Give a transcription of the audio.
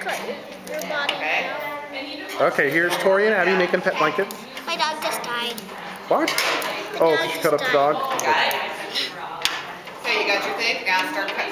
cut your body Okay. now. Okay, here's Tori and Abby making pet blankets. My dog just died. What? The Oh, she cut up the dog? Okay. So Okay, you got your thing? Now start cutting